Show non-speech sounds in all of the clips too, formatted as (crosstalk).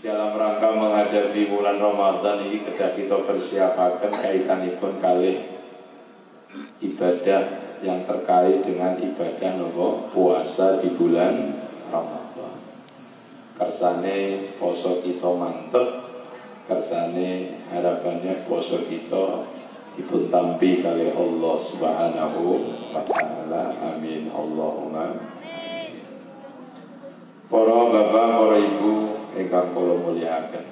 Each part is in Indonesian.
dalam rangka menghadapi bulan Ramadan ini ketika kita persiapakan kaitanipun kali ibadah yang terkait dengan ibadah nopo puasa di bulan Ramadan. Kersane poso kita mantep, kersane harapannya poso kita dipun tampi kali Allah Subhanahu wa taala. Amin Allahumma. Para bapak, para ibu, ingkang kula mulyakaken.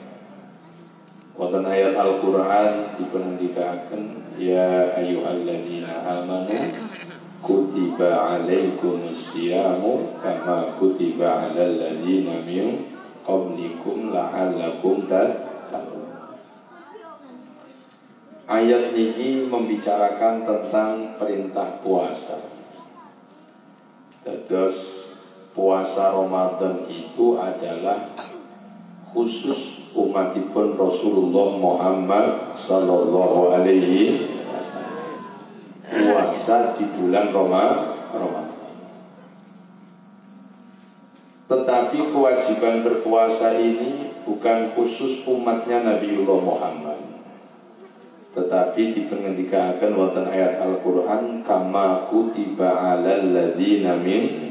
Wonten ayat Al-Qur'an dipunandikaken ya ayyuhalladzina amanu kutiba alaikumus siyamu kama kutiba alal ladzina min qablikum la'allakum tattaqun. Ayat ini membicarakan tentang perintah puasa. Terus puasa Ramadan itu adalah khusus umatipun Rasulullah Muhammad Sallallahu Alaihi puasa di bulan Ramadan. Tetapi kewajiban berpuasa ini bukan khusus umatnya Nabiullah Muhammad. Tetapi dipengendikakan wonten ayat Al-Qur'an kama kutiba 'alal ladzina min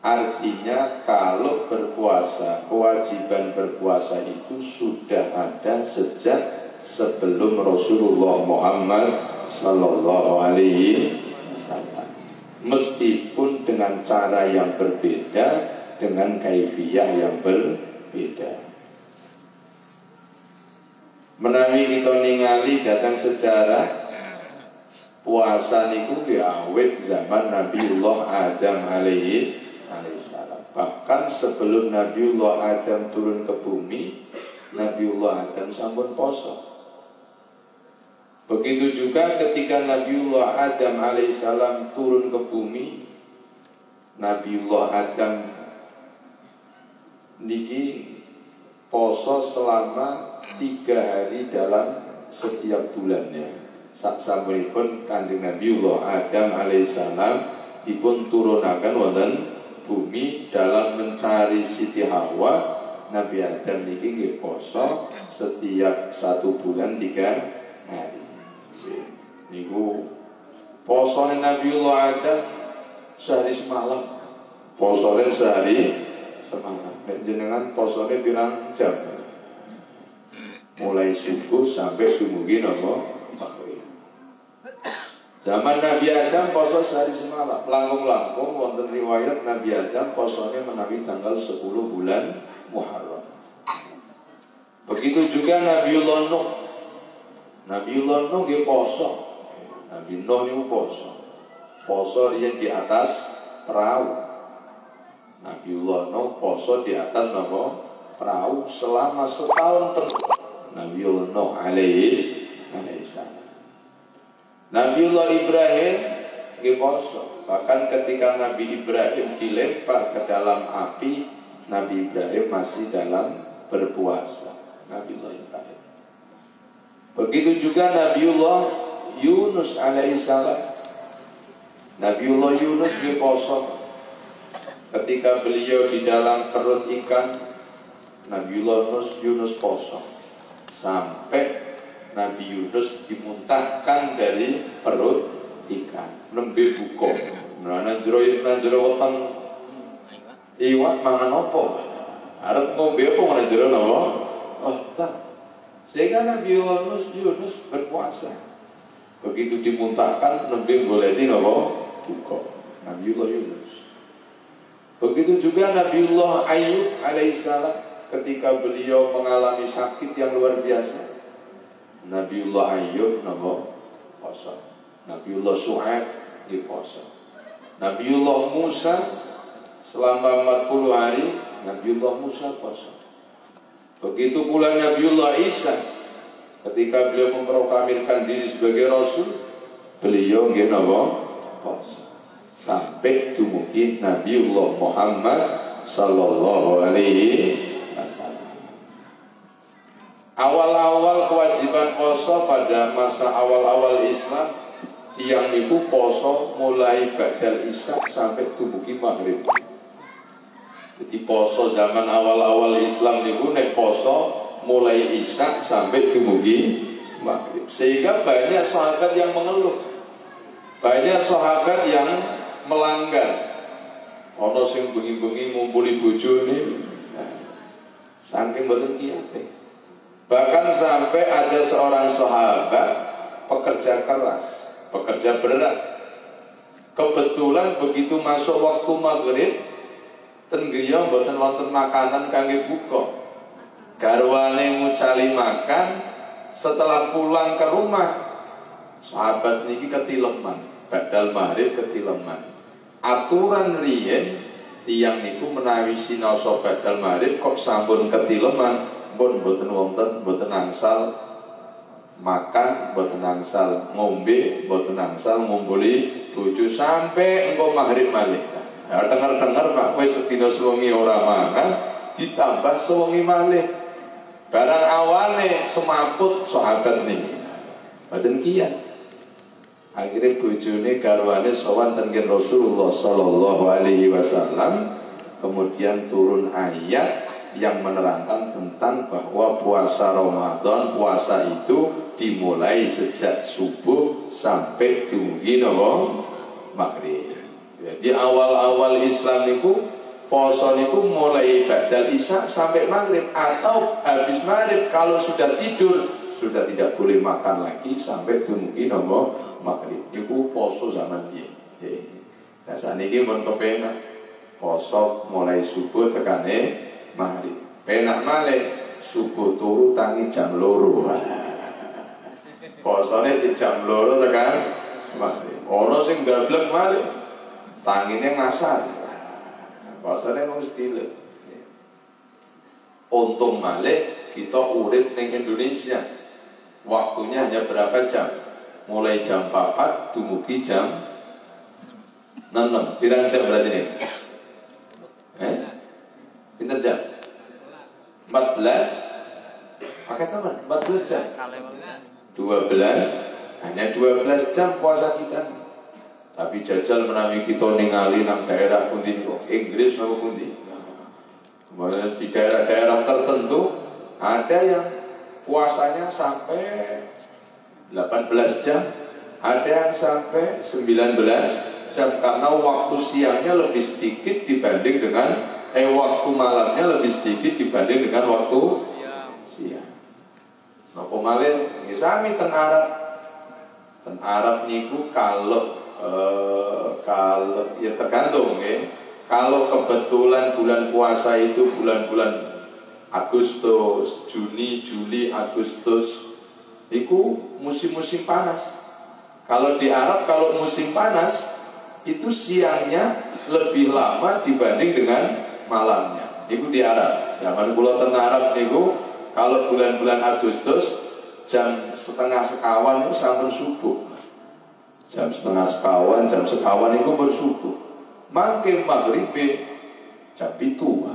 Artinya kalau berpuasa, kewajiban berpuasa itu sudah ada sejak sebelum Rasulullah Muhammad Sallallahu Alaihi Wasallam. Meskipun dengan cara yang berbeda, dengan kaifiyah yang berbeda. Menawi kita ningali datang sejarah puasa niku diawet zaman Nabiullah Adam alaihi Bahkan sebelum Nabiullah Adam turun ke bumi, Nabiullah Adam sampun poso. Begitu juga ketika Nabiullah Adam alaihissalam turun ke bumi, Nabiullah Adam niki poso selama tiga hari dalam setiap bulannya. Sak pun kanjeng Nabiullah Adam alaihissalam dipun turunakan wonten bumi dalam mencari Siti Hawa Nabi Adam niki nggih poso setiap satu bulan tiga hari. Niku poso Nabiullah Adam sehari semalam. Posone sehari semalam. Nek jenengan posone pirang jam? Mulai subuh sampai dumugi nopo Zaman Nabi Adam poso sehari semalam. Langkung-langkung wonten riwayat Nabi Adam posonya menawi tanggal 10 bulan Muharram. Begitu juga Nabiullah Nuh. Nabiullah Nuh dia poso. Nabi Nuh ini poso. Poso dia di atas perahu. Nabiullah Nuh poso di atas nama perahu selama setahun penuh. Nabiullah Nuh alaihi alaihissalam Nabiullah Ibrahim poso. Bahkan ketika Nabi Ibrahim dilempar ke dalam api, Nabi Ibrahim masih dalam berpuasa. Nabiullah Ibrahim. Begitu juga Nabiullah Yunus alaihissalam. Nabiullah Yunus poso. Ketika beliau di dalam perut ikan, Nabiullah Yunus, Yunus poso. Sampai Nabi Yunus dimuntahkan dari perut ikan. Nembe buko nah nanjero nanjero weteng. Iwak mangan apa? Arep ngombe apa nanjero oh tak. Sehingga Nabi Yunus Yunus berpuasa. Begitu dimuntahkan nembe goleki napa buko Nabi Yunus. Begitu juga Nabiullah Ayub alaihissalam ketika beliau mengalami sakit yang luar biasa Nabiullah Ayub napa poso. Nabiullah Suhaib di poso. Nabiullah Musa selama 40 hari Nabiullah Musa poso. Begitu pula Nabiullah Isa ketika beliau memproklamirkan diri sebagai rasul, beliau nggih napa poso. Sampai dumugi Nabiullah Muhammad sallallahu alaihi Awal-awal kewajiban poso pada masa awal-awal Islam yang niku poso mulai badal isya sampai tubuh maghrib. Jadi poso zaman awal-awal Islam itu nek poso mulai isya sampai dumugi maghrib. Sehingga banyak sahabat yang mengeluh. Banyak sahabat yang melanggar. Ono sing bengi-bengi ngumpuli bojone. Nah, saking boten kiate. Bahkan sampai ada seorang sahabat pekerja keras, pekerja berat. Kebetulan begitu masuk waktu maghrib, tenggriya mboten wonten makanan kangge buka. Garwane ngucali makan, setelah pulang ke rumah, sahabat niki ketileman, badal maghrib ketileman. Aturan riyen tiang niku menawi sinoso badal maghrib kok sampun ketileman, pun mboten wonten mboten angsal makan mboten angsal ngombe mboten angsal ngumpuli bojo sampai engko maghrib malih. Ya dengar-dengar Pak kowe sedina sewengi ora mangan ditambah sewengi malih. Barang awale semaput sahabat nih. Mboten kiat. Akhirnya bojone garwane sowan tenggen Rasulullah sallallahu alaihi wasallam kemudian turun ayat yang menerangkan tentang bahwa puasa Ramadan puasa itu dimulai sejak subuh sampai tinggi nopo maghrib. Jadi awal-awal Islam itu poso itu mulai badal isya sampai maghrib atau habis maghrib kalau sudah tidur sudah tidak boleh makan lagi sampai tinggi nopo maghrib. Itu poso zaman dia. Nah saat ini mau kepenak poso mulai subuh tekane maghrib. Penak male subuh turu tangi jam loro. Posone di jam loro tekan maghrib. Ono sing gablek male tangine ngasar. Posone mung stile. Untung male kita urip ning Indonesia. Waktunya hanya berapa jam? Mulai jam 4 dumugi jam 6. Pirang jam berarti nih? Eh? Pinter jam? 14 Pakai teman, 14 jam. 12 Hanya 12 jam puasa kita. Tapi jajal menawi kita ningali nang daerah kundi Inggris nama kundi Kemudian di daerah-daerah tertentu Ada yang puasanya sampai 18 jam Ada yang sampai 19 jam Karena waktu siangnya lebih sedikit dibanding dengan eh waktu malamnya lebih sedikit dibanding dengan waktu siang. Nopo malih ngisami ten Arab. Ten Arab niku kalau eh, kalau ya tergantung ya. Kalau kebetulan bulan puasa itu bulan-bulan Agustus, Juni, Juli, Agustus itu musim-musim panas. Kalau di Arab kalau musim panas itu siangnya lebih lama dibanding dengan malamnya. Iku di Arab. Zaman pulau tengah Arab itu kalau bulan-bulan Agustus jam setengah sekawan itu sampai subuh. Jam setengah sekawan, jam sekawan itu bersubuh. Makin maghrib jam itu.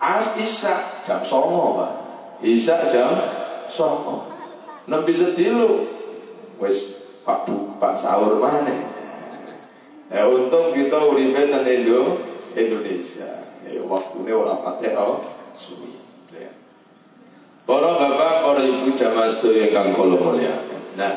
As isya jam songo pak. Isya jam songo. Nabi sedilu. Wes Pak Pak sahur mana? Ya untung kita uripe dan Indo Indonesia. Ya, waktunya orang pakai oh, suwi. Ya. Para bapak, para ibu jamaah sedaya kang kula mulyakaken. Nah,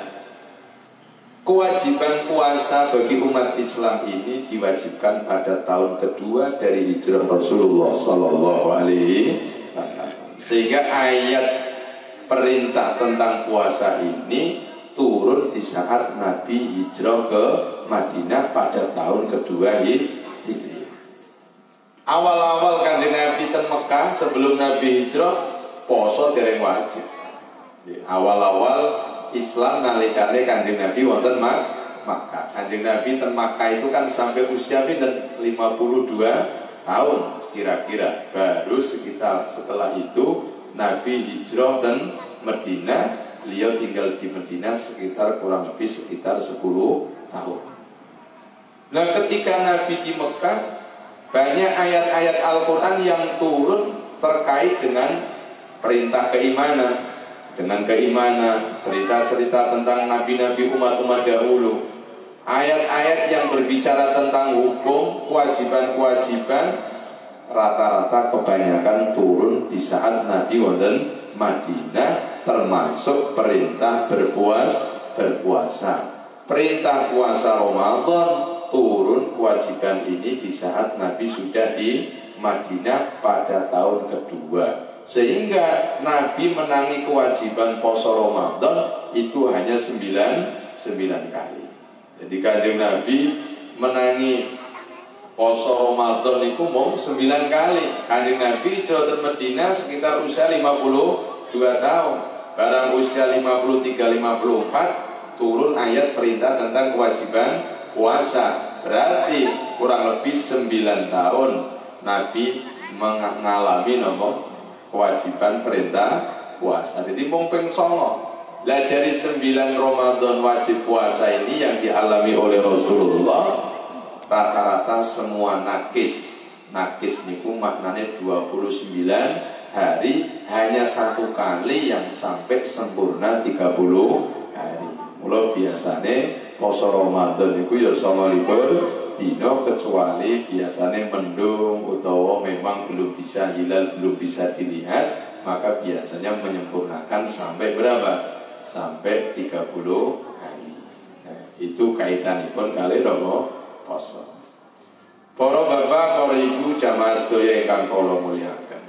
kewajiban puasa bagi umat Islam ini diwajibkan pada tahun kedua dari hijrah Rasulullah Sallallahu Alaihi Wasallam. Sehingga ayat perintah tentang puasa ini turun di saat Nabi hijrah ke Madinah pada tahun kedua hijrah. Awal-awal kanjeng Nabi ten Mekah sebelum Nabi hijrah poso dereng wajib. Awal-awal Islam nalikane kanjeng Nabi wonten mak Makkah. Kanjeng Nabi ten Makkah itu kan sampai usia pinten 52 tahun kira-kira. Baru sekitar setelah itu Nabi hijrah dan Medina, beliau tinggal di Medina sekitar kurang lebih sekitar 10 tahun. Nah, ketika Nabi di Mekah banyak ayat-ayat Al-Quran yang turun terkait dengan perintah keimanan dengan keimanan, cerita-cerita tentang nabi-nabi umat-umat dahulu ayat-ayat yang berbicara tentang hukum, kewajiban-kewajiban rata-rata kebanyakan turun di saat Nabi wonten Madinah termasuk perintah berpuas berpuasa. Perintah puasa Ramadan turun kewajiban ini di saat Nabi sudah di Madinah pada tahun kedua. Sehingga Nabi menangi kewajiban poso Ramadan itu hanya sembilan, sembilan kali. Jadi kanjeng Nabi menangi poso Ramadan itu mau sembilan kali. Kanjeng Nabi Jawa Medina sekitar usia 52 tahun. Barang usia 53 54 turun ayat perintah tentang kewajiban puasa. Berarti kurang lebih 9 tahun Nabi mengalami nomor kewajiban perintah puasa. Jadi mumpung songo. Lah dari 9 Ramadan wajib puasa ini yang dialami oleh Rasulullah rata-rata semua nakis. Nakis niku maknanya 29 hari hanya satu kali yang sampai sempurna 30 hari. Mula biasanya poso Ramadan itu ya sama libur dino kecuali biasanya mendung utawa memang belum bisa hilal belum bisa dilihat maka biasanya menyempurnakan sampai berapa? Sampai 30 hari. Nah, itu kaitanipun kali nopo poso. Para bapak, para ibu, jamaah sedaya ingkang kula muliakan.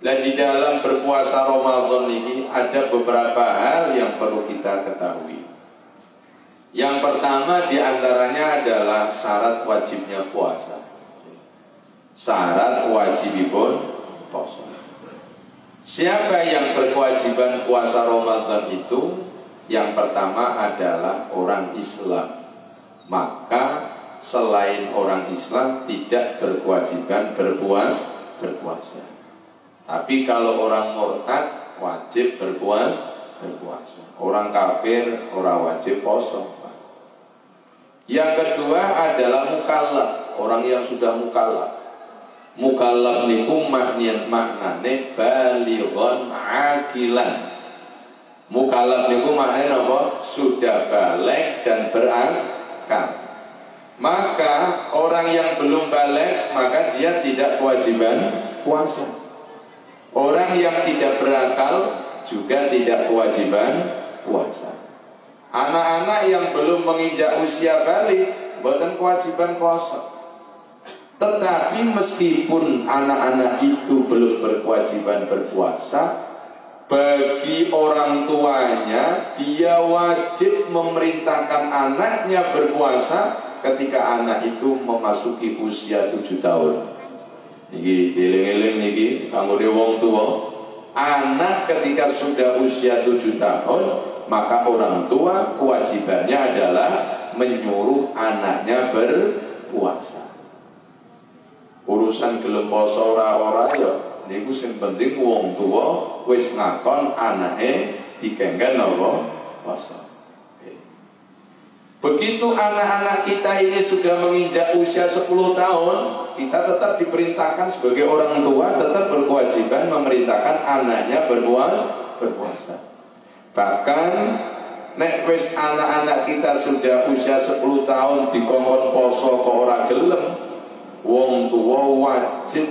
Dan di dalam berpuasa Ramadan ini ada beberapa hal yang perlu kita ketahui. Yang pertama di antaranya adalah syarat wajibnya puasa. Syarat wajibipun puasa. Siapa yang berkewajiban puasa Ramadan itu? Yang pertama adalah orang Islam. Maka selain orang Islam tidak berkewajiban berpuas berpuasa. Tapi kalau orang murtad wajib berpuasa berpuasa. Orang kafir orang wajib poso. Yang kedua adalah mukallaf, orang yang sudah mukallaf. Mukallaf niku maknian maknane balighon akilan. Mukallaf niku maknane apa? Sudah balik dan berakal. Maka orang yang belum balik maka dia tidak kewajiban puasa. Orang yang tidak berakal juga tidak kewajiban puasa. Anak-anak yang belum menginjak usia balik bukan kewajiban puasa. Tetapi meskipun anak-anak itu belum berkewajiban berpuasa, bagi orang tuanya dia wajib memerintahkan anaknya berpuasa ketika anak itu memasuki usia tujuh tahun. Niki dieling-eling niki kanggo wong tua. Anak ketika sudah usia tujuh tahun, maka orang tua kewajibannya adalah menyuruh anaknya berpuasa. Urusan gelem poso ora-ora ya niku sing penting wong tua wis ngakon anake dikengken napa puasa. Begitu anak-anak kita ini sudah menginjak usia 10 tahun, kita tetap diperintahkan sebagai orang tua tetap berkewajiban memerintahkan anaknya berpuasa. berpuasa. Bahkan nek wis anak-anak kita sudah usia 10 tahun dikongkon poso ke orang gelem, wong tua wajib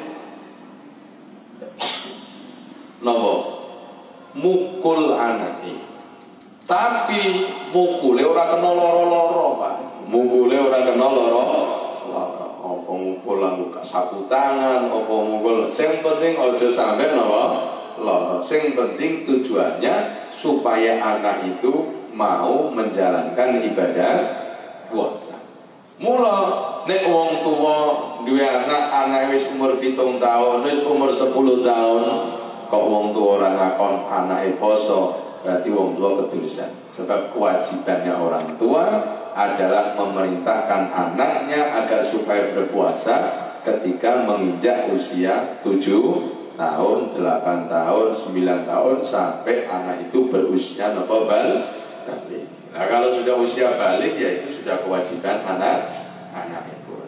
nopo mukul anak ini tapi mukule ora kena loro-loro, Pak. Mukule ora kena loro. Apa mukul buka sapu tangan, apa mukul. Sing penting aja sampai napa loro. Sing penting tujuannya supaya anak itu mau menjalankan ibadah puasa. Mula nek wong tua duwe anak, anak wis umur pitung tahun, wis umur 10 tahun, kok wong tua ora ngakon anake poso, berarti wong tua ketulusan. Sebab kewajibannya orang tua adalah memerintahkan anaknya agar supaya berpuasa ketika menginjak usia 7 tahun, 8 tahun, 9 tahun sampai anak itu berusia nopo bal balik. Nah kalau sudah usia balik ya itu sudah kewajiban anak anak itu.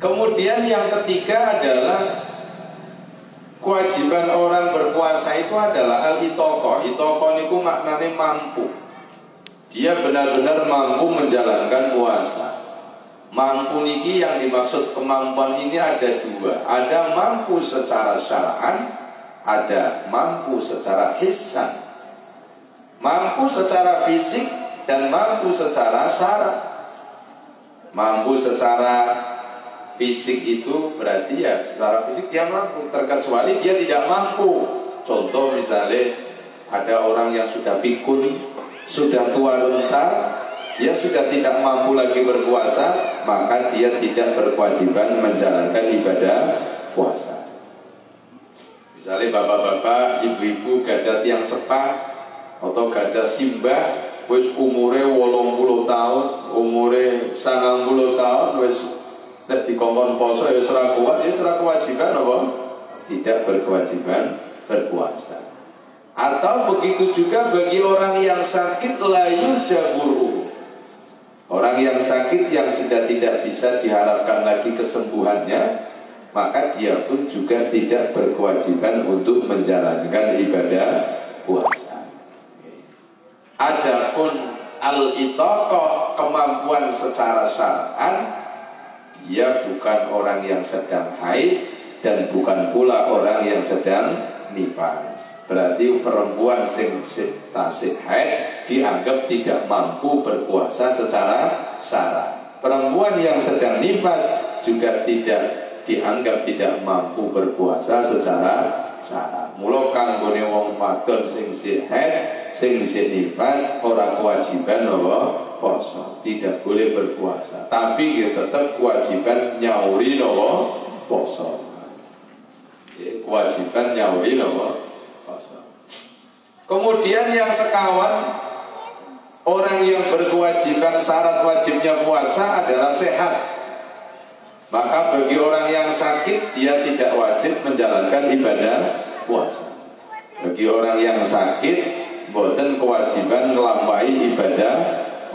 Kemudian yang ketiga adalah Kewajiban orang berpuasa itu adalah al itoko. Itoko niku maknanya mampu. Dia benar-benar mampu menjalankan puasa. Mampu niki yang dimaksud kemampuan ini ada dua. Ada mampu secara syara'an, ada mampu secara hisan. Mampu secara fisik dan mampu secara syarat. Mampu secara fisik itu berarti ya secara fisik dia mampu terkecuali dia tidak mampu. Contoh misalnya ada orang yang sudah pikun, sudah tua renta, dia sudah tidak mampu lagi berpuasa, maka dia tidak berkewajiban menjalankan ibadah puasa. Misalnya bapak-bapak, ibu-ibu gada tiang sepah atau gada simbah, wis umure wolong puluh tahun, umure sangang puluh tahun, wis nek dikongkon poso ya serah kuat, ya serah kewajiban apa? Tidak berkewajiban berpuasa. Atau begitu juga bagi orang yang sakit layu jaburu Orang yang sakit yang sudah tidak bisa diharapkan lagi kesembuhannya, maka dia pun juga tidak berkewajiban untuk menjalankan ibadah puasa. Adapun al itokoh kemampuan secara syar'an dia bukan orang yang sedang haid dan bukan pula orang yang sedang nifas. Berarti perempuan sing tasik haid dianggap tidak mampu berpuasa secara syarat. Perempuan yang sedang nifas juga tidak dianggap tidak mampu berpuasa secara syarat. Kang gone wong wadon sing haid, sing nifas ora kewajiban apa poso, tidak boleh berpuasa. Tapi ya tetap kewajiban nyauri napa poso. Ya, kewajiban nyauri napa Kemudian yang sekawan Orang yang berkewajiban syarat wajibnya puasa adalah sehat. Maka bagi orang yang sakit Dia tidak wajib menjalankan ibadah puasa. Bagi orang yang sakit Boten kewajiban melampai ibadah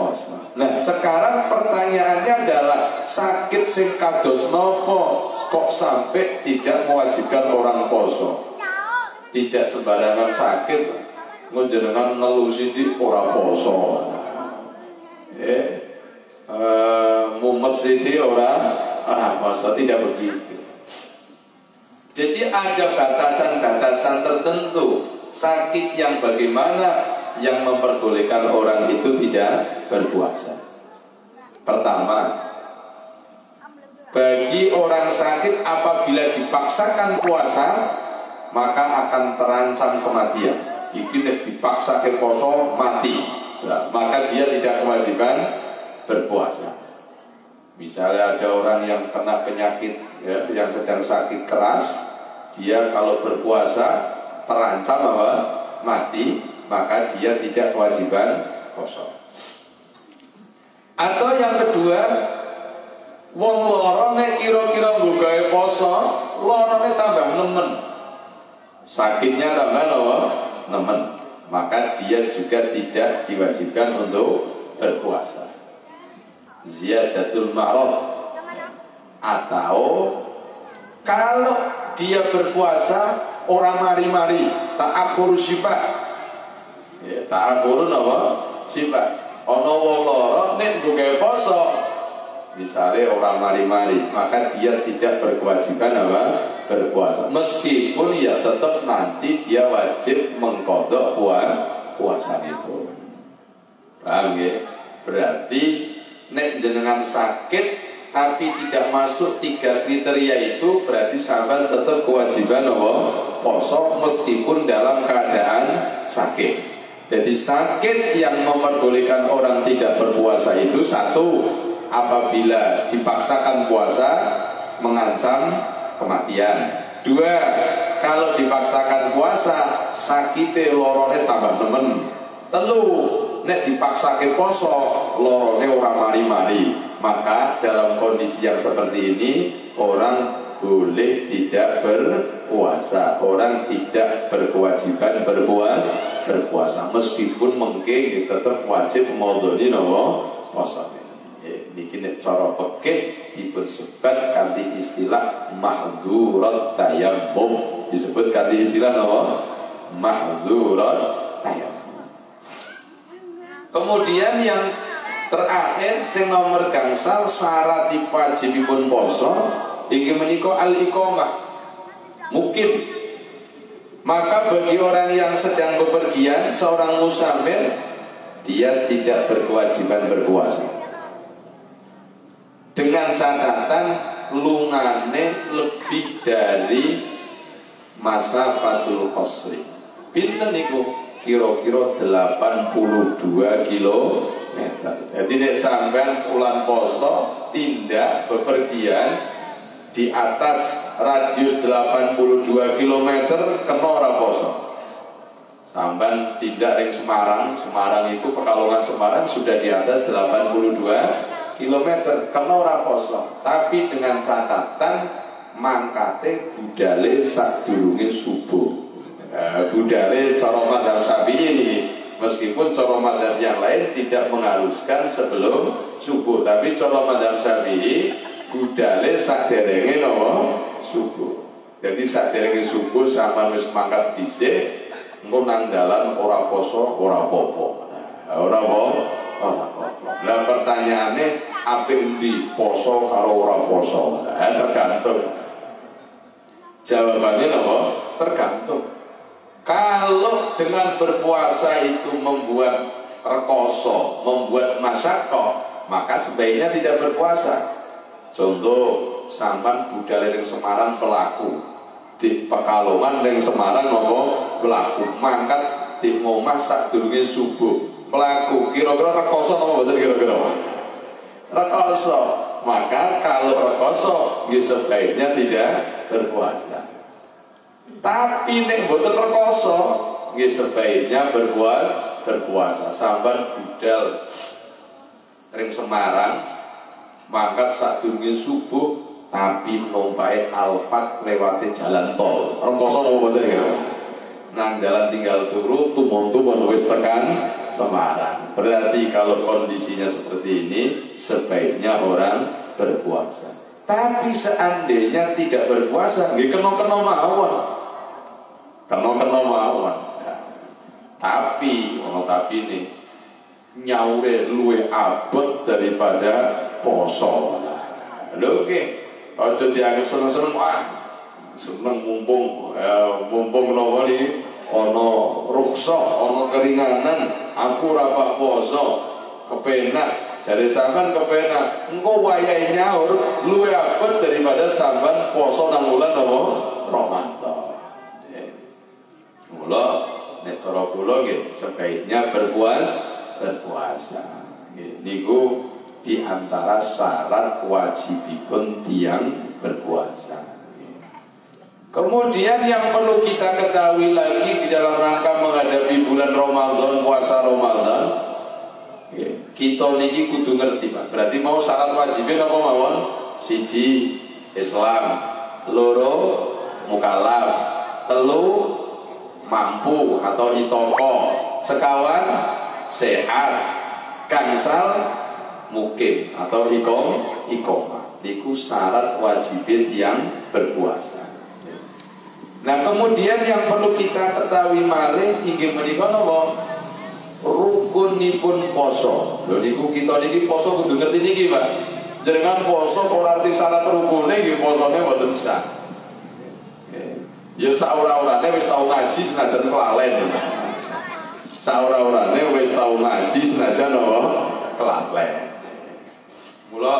puasa. Nah sekarang pertanyaannya adalah Sakit sing kados nopo? Kok sampai tidak mewajibkan orang poso Tidak sembarangan sakit ngejenengan ngelusi di ora poso. Eh, uh, mumet sini ora ora poso tidak begitu. Jadi ada batasan-batasan tertentu sakit yang bagaimana yang memperbolehkan orang itu tidak berpuasa. Pertama, bagi orang sakit apabila dipaksakan puasa maka akan terancam kematian. Iki nek dipaksa ke poso mati. Ya, maka dia tidak kewajiban berpuasa. Misalnya ada orang yang kena penyakit ya, yang sedang sakit keras dia kalau berpuasa terancam apa? Mati maka dia tidak kewajiban poso atau yang kedua wong loro nek kira-kira gawe poso lorone tambah nemen sakitnya tambah apa nemen. Maka dia juga tidak diwajibkan untuk berpuasa. Ziyadatul ma'rad atau kalau dia berpuasa orang mari-mari ta'akhur sifat ya, ta'akhurun apa? sifat ono wong loro nek nggo poso misalnya orang mari-mari maka dia tidak berkewajiban apa? Berpuasa. Meskipun ya tetap nanti dia wajib mengkodok puan puasa itu. Paham ya berarti nek jenengan sakit tapi tidak masuk tiga kriteria itu berarti sahabat tetap kewajiban apa? Poso meskipun dalam keadaan sakit. Jadi sakit yang memperbolehkan orang tidak berpuasa itu satu apabila dipaksakan puasa mengancam kematian. Dua, kalau dipaksakan puasa sakite lorone tambah nemen. Telu, nek dipaksakan poso lorone orang mari-mari. Maka dalam kondisi yang seperti ini orang boleh tidak berpuasa. Orang tidak berkewajiban berpuasa, berpuasa meskipun mungkin tetap wajib modoni nopo puasa niki nek cara fikih dipun sebat kanthi istilah mahdzurat tayammum. Disebut kanthi istilah napa? Mahdzurat tayammum. Kemudian yang terakhir sing nomor gangsal syarat wajibipun poso ingin menikah al iqamah mungkin. Maka bagi orang yang sedang bepergian seorang musafir dia tidak berkewajiban berpuasa dengan catatan lungane lebih dari masa fatul qasri. Pinten niku? Kira-kira 82 kilometer. Jadi nek sampean bulan poso tindak bepergian di atas radius 82 km kena ora poso. Sampean tindak ring Semarang. Semarang itu Pekalongan Semarang sudah di atas 82 km kena ora poso. Tapi dengan catatan mangkate budale sadurunge subuh. Eh, budale cara madhab sapi ini meskipun cara madhab yang lain tidak mengharuskan sebelum subuh. Tapi cara madhab sapi budale saderenge no subuh. Jadi saderenge subuh sama wis mangkat dhisik engko nang dalan ora poso ora popo nah, ora popo lah pertanyaannya apa di poso karo ora poso? Nah, tergantung. Jawabannya apa tergantung. Kalau dengan berpuasa itu membuat rekoso, membuat masyakoh, maka sebaiknya tidak berpuasa. Contoh, sampan budal yang Semarang pelaku. Di Pekalongan yang Semarang nopo pelaku. Mangkat di ngomah sak subuh pelaku kira-kira rekoso nopo betul kira-kira? Rekoso maka kalau rekoso ya sebaiknya tidak berpuasa. Tapi nek boten rekoso nggih sebaiknya berpuasa berpuasa. Sambar budal. Ring Semarang mangkat sadurunge subuh tapi numpai alfat lewati jalan tol. Rekoso mau boten ya? Nang jalan tinggal turu tumon-tumon wis tekan Semarang. Berarti kalau kondisinya seperti ini sebaiknya orang berpuasa. Tapi seandainya tidak berpuasa, nggih kena-kena mawon kena-kena mawon ya. tapi ono tapi ini nyaure luwe abot daripada poso lho oke aja dianggap seneng-seneng wah seneng mumpung ya, mumpung nopo iki ana ruksa ana keringanan. Aku ora poso. Kepenak. Jadi sampean kepenak. Engko wayahe nyaur luwe abot daripada sampean poso nang bulan napa Ramadan. Mula nek cara kula nggih sebaiknya berpuasa. Berpuasa. Niku di antara syarat wajibipun tiang berpuasa. Kemudian yang perlu kita ketahui lagi di dalam rangka menghadapi bulan Ramadan, puasa Ramadan, kita niki kudu ngerti Pak. Berarti mau syarat wajibnya apa mawon? Siji Islam, loro mukallaf, telu mampu atau itoko. Sekawan sehat. Kansal mungkin atau ikom ikoma itu syarat wajibin yang berpuasa nah kemudian yang perlu kita ketahui malih ingin menikah nopo rukunipun poso lho niku kita niki poso kudu ngerti niki Pak jangan poso ora arti syarat rukune nggih posone mboten sah Ya saura-urane wis tau ngaji senajan kelalen. Saura-urane wis tau ngaji senajan apa? Kelalen. Mula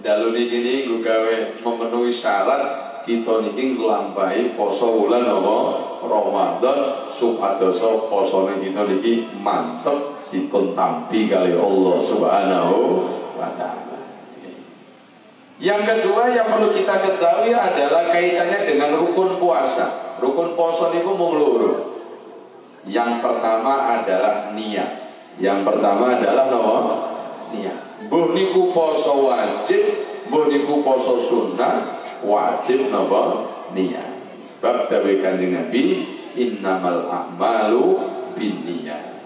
dalu niki niku gawe memenuhi syarat kita niki nglampahi poso wulan apa? Ramadan supadosa posone kita niki mantep dipun tampi kali Allah Subhanahu wa taala. Yang kedua yang perlu kita ketahui adalah kaitannya dengan rukun puasa. Rukun puasa itu mengeluru. Yang pertama adalah niat. Yang pertama adalah nama niat. Buh niku poso wajib, buh niku poso sunnah, wajib nama niat. Sebab dawe kanjeng Nabi, innamal a'malu bin niat.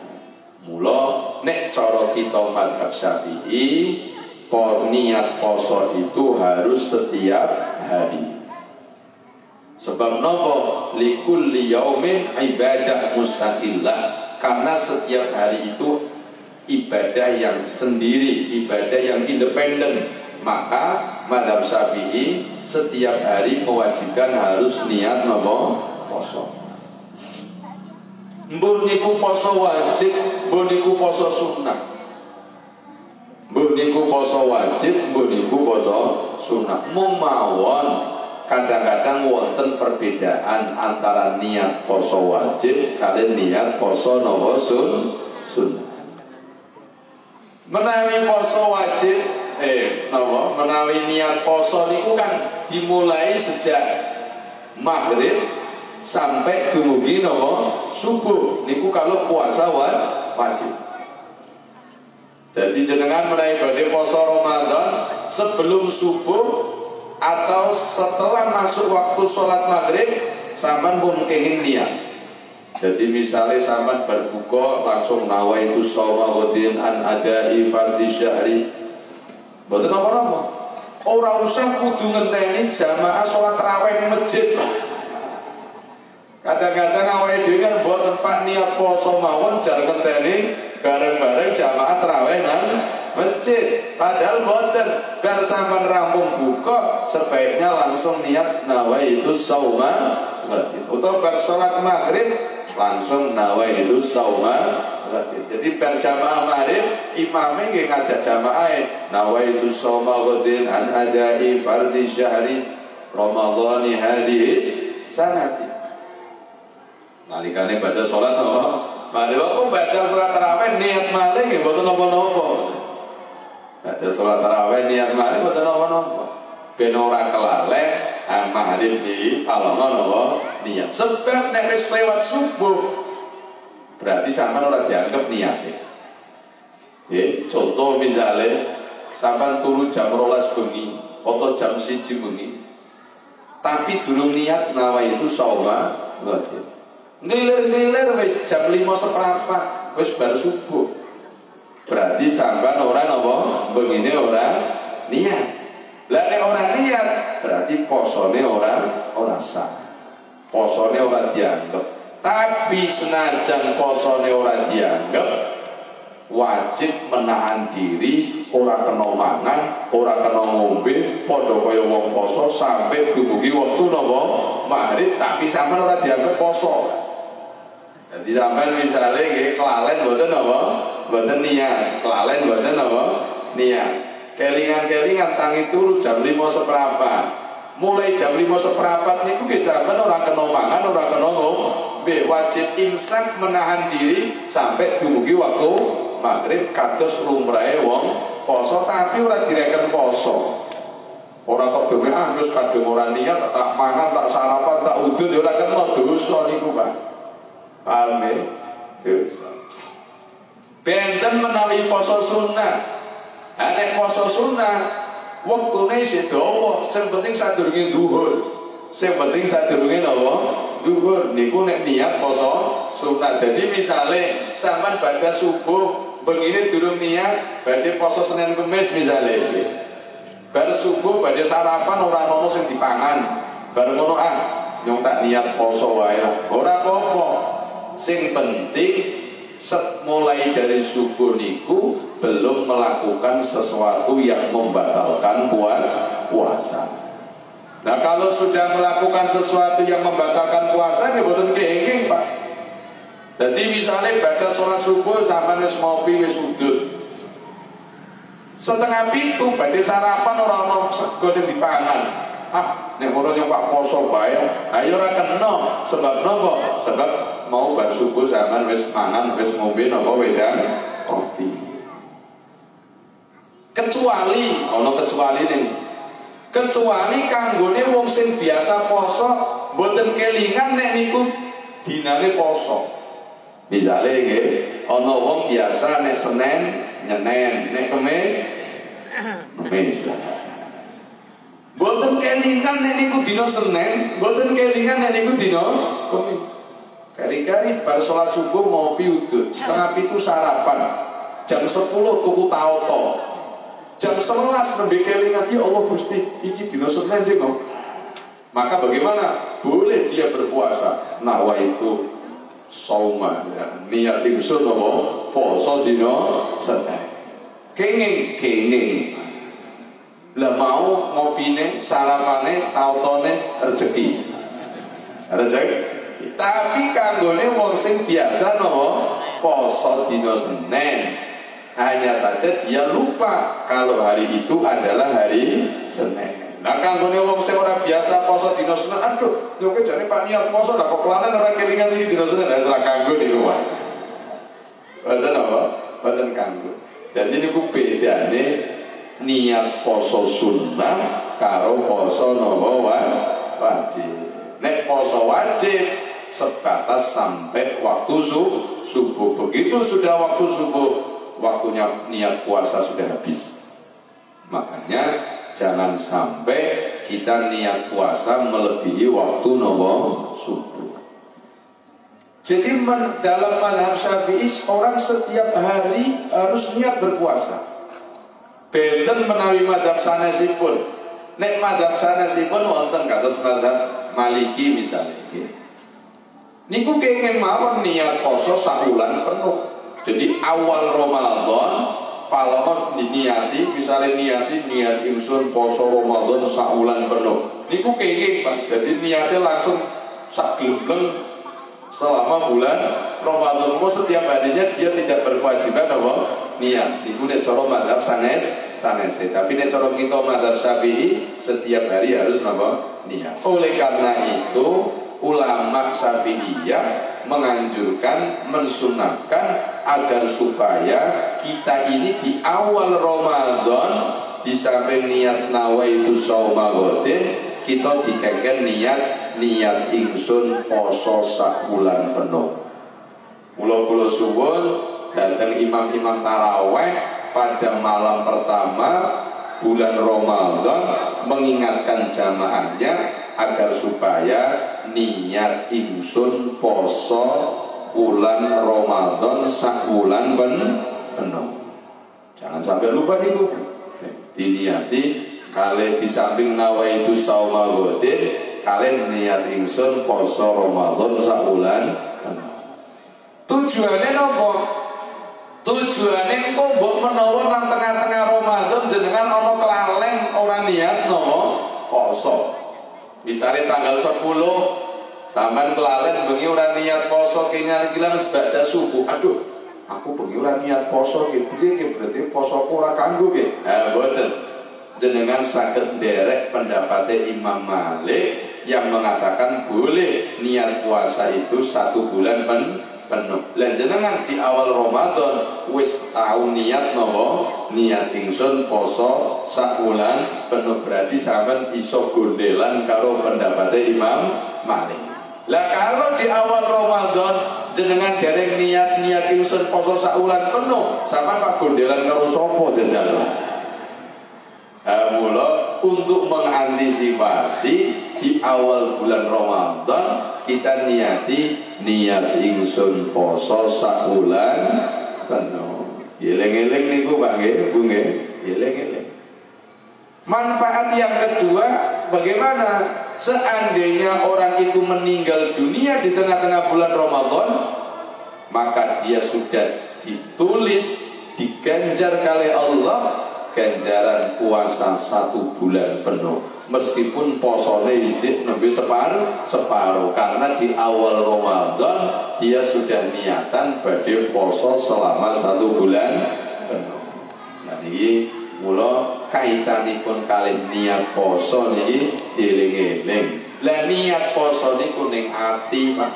Mula nek cara kita madhab Syafi'i niat poso itu harus setiap hari. Sebab nopo likul yaumin ibadah mustaqillah karena setiap hari itu ibadah yang sendiri, ibadah yang independen, maka madhab syafi'i setiap hari mewajibkan harus niat nopo poso. Mbun niku poso wajib, mbun niku poso sunnah. Mbun niku poso wajib, mbun niku poso sunnah. Memawon kadang-kadang wonten perbedaan antara niat poso wajib kalian niat poso nopo sun sunnah menawi poso wajib eh nopo menawi niat poso niku kan dimulai sejak maghrib sampai dumugi nopo subuh. Niku kalau puasa wajib. Jadi jenengan menawi badhe poso Ramadan sebelum subuh atau setelah masuk waktu sholat maghrib sampan pun niat. Jadi misalnya sampan berbuka langsung nawa itu sawma ghadin an adai fardhi syahri betul apa-apa. Orang usah kudu ngenteni jamaah sholat terawih di masjid. Kadang-kadang awal dhewe kan buat tempat niat poso mawon jar ngenteni bareng-bareng jamaah terawih nang masjid. Padahal boten dan sampai rampung buka sebaiknya langsung niat nawa itu sauma atau bersolat maghrib langsung nawa itu sauma jadi berjamaah maghrib imamnya nggak ngajak jamaah nawa itu sauma ghadin an adai fardhi syahri ramadhani hadis sanati nalikane pada sholat apa? Mari aku baca sholat tarawih niat maling ya betul nopo-nopo. Ada sholat taraweh niat mari mboten napa-napa. Ben ora kelalen maghrib niki palono napa niat. Sebab nek lewat subuh berarti sampean ora dianggap niate. Ya, contoh misalnya sampean turu jam rolas bengi atau jam siji bengi. Tapi durung niat nawa itu sauma ngoten. Ngilir-ngilir wis jam 5 seperempat wis baru subuh berarti sampai orang apa begini orang niat lah orang niat berarti posone orang orang sah posone orang dianggap tapi senajan posone orang dianggap wajib menahan diri orang kena mangan orang kena ngombe podo kaya wong poso sampai dumugi waktu nopo maghrib tapi sampai orang dianggap poso jadi sampai misalnya nggih kelalen mboten apa? Mboten niat. Kelalen mboten apa? Niat. Kelingan-kelingan tangi turu jam 5 seperempat. Mulai jam 5 seperempat niku nggih sampean ora kena mangan, ora kena B wajib imsak menahan diri sampai dumugi waktu maghrib kados lumrahe wong poso tapi ora direken poso. Orang kok demi ah wis kadung ora niat tak mangan tak sarapan tak udut ora kena dosa niku Pak. Paham ya? Benten menawi poso sunnah. Nek poso sunnah waktune isih dawa, sing penting sadurunge zuhur. Sing penting sadurunge napa? Zuhur niku nek niat poso sunnah. Jadi misale sampean pada subuh begini durung niat berarti poso Senin Kamis misalnya bar subuh pada sarapan orang nono sing dipangan bar ngono ah nyong tak niat poso wae ora apa-apa sing penting mulai dari subuh niku belum melakukan sesuatu yang membatalkan puas puasa. Nah kalau sudah melakukan sesuatu yang membatalkan puasa, ya betul kenging pak. Jadi misalnya baca sholat subuh sama wis ngopi wis udut. Setengah pintu pada sarapan orang mau sego sing dipangan. Ah nek ngono yang Pak poso bae. Ayo ora kena. Sebab napa? Sebab mau bar subuh zaman wis mangan wis ngombe napa wedang? Kopi. Kecuali ono kecuali nih kecuali kanggone wong sing biasa poso boten kelingan nek niku dinane poso misalnya nggih ono wong biasa nek Senin nyenen nek Kamis Kamis Boten kelingan nek niku dina Senin, boten kelingan nek niku dina Kamis. Kari-kari bar salat subuh ngopi udut, setengah pitu sarapan. Jam 10 tuku taoto. Jam 11 nembe kelingan ya Allah Gusti, iki dina Senin. Maka bagaimana? Boleh dia berpuasa. Nah, itu sauma ya. niat ingsun apa poso dina Senin kenging kenging lah mau ngopine sarapane tautone rezeki rezeki tapi kanggone wong sing biasa no poso dina Senin hanya saja dia lupa kalau hari itu adalah hari Senin Nah kanggone wong sing ora biasa poso dina Senin, aduh, yo jane Pak niat poso lah kok kelanan ora kelingan iki dina Senin, ora kanggo niku wae. Apa? Boten kanggo. Jadi niku bedane niat poso sunnah karo poso napa wajib. Nek poso wajib sebatas sampai waktu subuh. Begitu sudah waktu subuh, waktunya niat puasa sudah habis. Makanya jangan sampai kita niat puasa melebihi waktu nopo subuh. Jadi dalam madhab syafi'i orang setiap hari harus niat berpuasa. Benten menawi madhab sanesipun. Nek madhab sanesipun wonten kados madhab maliki misalnya. Niku kenging mawon niat poso sakulan penuh. Jadi awal Ramadan palon diniati misalnya niati niat insun poso Ramadan saulan penuh. Niku kenging Pak. Jadi niatnya langsung sak selama bulan Ramadan. Mau setiap harinya dia tidak berkewajiban apa? Niat. Niku nek cara madhab sanes sanes tapi nek cara kita madhab syafi'i setiap hari harus apa? Niat. Oleh karena itu ulama syafi'iyah menganjurkan, mensunahkan agar supaya kita ini di awal Ramadan di samping niat nawa itu saumagotin kita dikengken niat niat ingsun poso sak bulan penuh. Pulau-pulau suwun datang imam-imam taraweh pada malam pertama bulan Ramadan mengingatkan jamaahnya agar supaya niat ingsun poso bulan Ramadan sak bulan ben penuh. Jangan sampai lupa itu. Diniati kalian di samping nawa itu sauma kalian niat ingsun poso Ramadan sak bulan penuh. Tujuannya nopo? Tujuannya kok mbok menawa nang tengah-tengah Ramadan jenengan ono kelalen orang niat nopo poso. Misalnya tanggal 10 Sampai kelalen bengi ora niat poso kenya kilan sebada subuh. Aduh, aku bengi ora niat poso ki piye berarti posoku ora kanggo ki. Ha boten. Jenengan saged derek pendapatnya Imam Malik yang mengatakan boleh niat puasa itu satu bulan pen penuh. Lan jenengan di awal Ramadan wis tahu niat nopo niat ingsun poso sak bulan penuh berarti sampean iso gondelan karo pendapatnya Imam Malik. Lah kalau di awal Ramadan jenengan dereng niat niat ingsun poso saulan penuh, sama Pak gondelan karo sapa jajalan. Eh, mula untuk mengantisipasi di awal bulan Ramadan kita niati niat ingsun poso saulan penuh. Eleng-eleng niku Pak nggih, Bu nggih. Eleng-eleng. Manfaat yang kedua bagaimana Seandainya orang itu meninggal dunia di tengah-tengah bulan Ramadan, maka dia sudah ditulis, diganjar oleh Allah ganjaran puasa satu bulan penuh. Meskipun posone izin nabi separuh, separuh karena di awal Ramadan dia sudah niatan badai poso selama satu bulan penuh. Nah ini Mula kaitanipun kalih niat poso niki dieling-eling. Lah niat poso niku ning ati, Pak.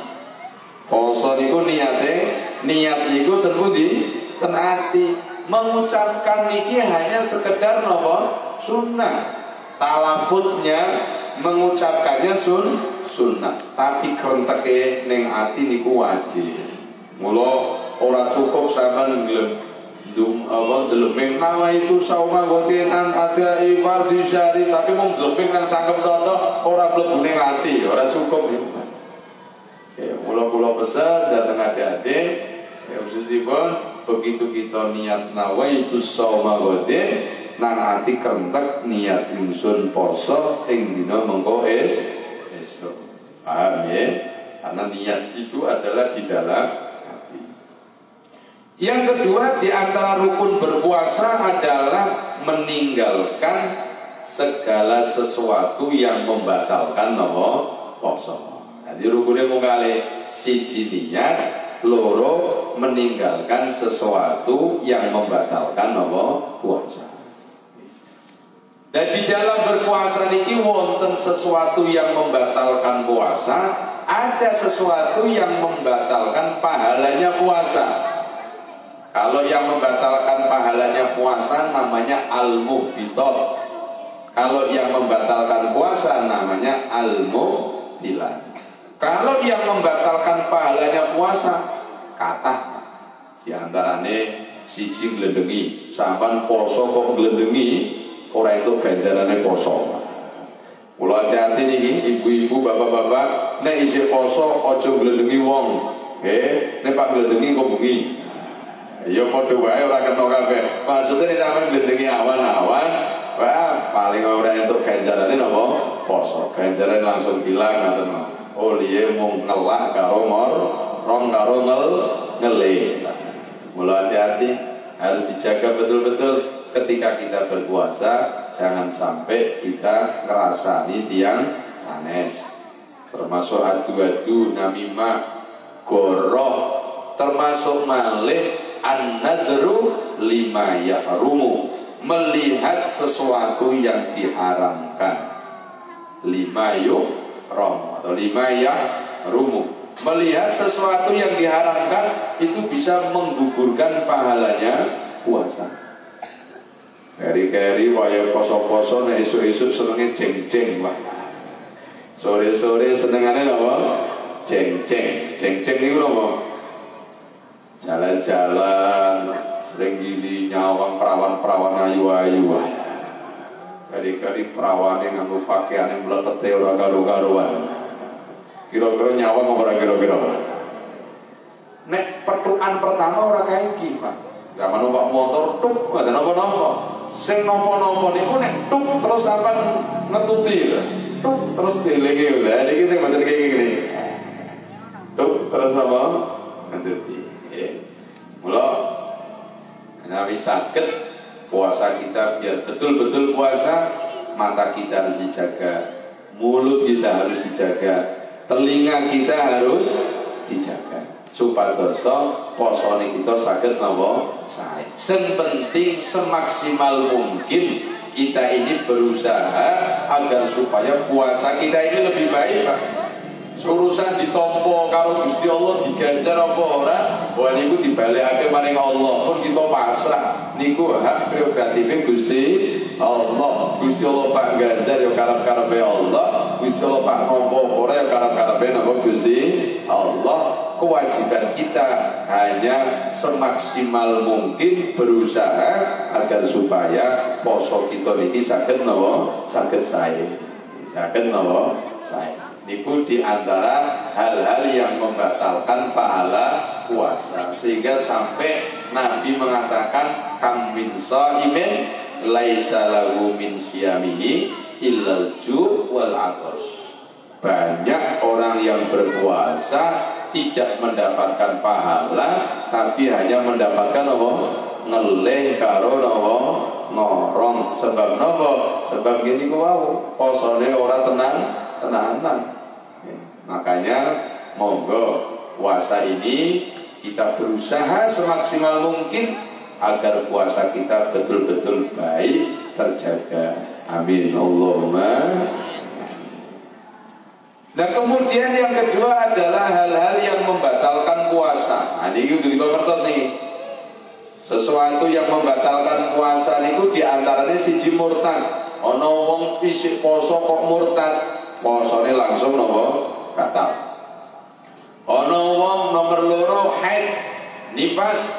Poso niku niate, niat niku ten pundi? Ten. Mengucapkan niki hanya sekedar napa? Sunnah. Talafutnya mengucapkannya sun sunnah, tapi kerenteke ning ati niku wajib. Mula ora cukup sampean dum apa deleming nawa itu sauma gotinan ada ibar di syari tapi mau deleming nang cangkem dodo orang mlebu ning ati ora cukup ya. Ya, mula-mula besar datang adik-adik ya khususipun begitu kita niat nawa itu sauma gotin nang ati kerentek niat insun poso ing dina mengko es esuk paham ya Karena niat itu adalah di dalam hati. Yang kedua di antara rukun berpuasa adalah meninggalkan segala sesuatu yang membatalkan nopo poso. Jadi rukunnya mau kali siji niat, loro meninggalkan sesuatu yang membatalkan nopo puasa. Dan di dalam berpuasa niki wonten sesuatu yang membatalkan puasa, ada sesuatu yang membatalkan pahalanya puasa. Kalau yang membatalkan pahalanya puasa namanya al-muhbitot. Kalau yang membatalkan puasa namanya al-muhtilah. Kalau yang membatalkan pahalanya puasa, kata di antaranya siji glendengi, sampan poso kok glendengi, orang itu ganjarannya poso Mula hati-hati nih ibu-ibu, bapak-bapak, nek isi poso ojo gledengi wong. Eh, nek pak gledengi kok bengi. Ya padha wae ora kena kabeh. Maksudnya nek sampean gledengi awan-awan, wah paling ora entuk ganjarane napa? Poso. Ganjaran langsung hilang ngoten. Oh liye mung ngelak karo mor, rong karo ngel ngele. Mula hati-hati harus dijaga betul-betul ketika kita berpuasa jangan sampai kita ngerasani tiang sanes. Termasuk adu-adu namimah goroh termasuk malih an-nadru lima yahrumu. Melihat sesuatu yang diharamkan. Lima rom atau lima rumu melihat sesuatu yang diharamkan itu bisa menggugurkan pahalanya puasa Keri-keri waya poso-poso nek esuk-esuk senenge ceng-ceng lah. Sore-sore senengane apa? Ceng-ceng. Ceng-ceng niku napa? Jalan-jalan lenggili nyawang perawan-perawan ayu-ayu. Keri-keri perawane nganggo pakaian yang mlekete ora karo-karuan. Kira-kira nyawang ora kira-kira. Nek petukan pertama ora kayak gimana? Zaman numpak motor tuk, ada nopo-nopo sing nopo-nopo niku nek tuk terus apa ngetuti tuk terus dilingi lha niki sing mboten kayak gini tuk terus apa ngetuti. Mula. Nabi sakit puasa kita biar betul-betul puasa mata kita harus dijaga mulut kita harus dijaga telinga kita harus dijaga supados posone kita saged napa sae. Sing penting semaksimal mungkin kita ini berusaha agar supaya puasa kita ini lebih baik, Pak. Urusan ditompo karo Gusti Allah diganjar apa ora? Wah niku dibalekake maring Allah pun kita pasrah. Niku hak prerogatif Gusti Allah. Gusti Allah Pak ganjar ya karep-karepe Allah. Gusti Allah Pak nompo ora ya karep-karepe napa Gusti Allah kewajiban kita hanya semaksimal mungkin berusaha agar supaya poso kita ini sakit nopo sakit saya sakit nopo saya niku di antara hal-hal yang membatalkan pahala puasa. Sehingga sampai Nabi mengatakan kam min imen laisa lahu min siyamihi illal ju wal banyak orang yang berpuasa tidak mendapatkan pahala tapi hanya mendapatkan apa? Ngeleh karo apa ngorong. Sebab nopo? Sebab gini ku wow posone ora tenang tenanan. Ya, makanya monggo puasa ini kita berusaha semaksimal mungkin agar puasa kita betul-betul baik terjaga. Amin. Allahumma Nah kemudian yang kedua adalah hal-hal yang membatalkan puasa. Nah, ini itu kertas nih. Sesuatu yang membatalkan puasa niku di antaranya siji murtad. Ono wong fisik poso kok murtad, posone langsung nopo kata. Ono wong nomor loro haid nifas